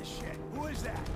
the shit. Who is that?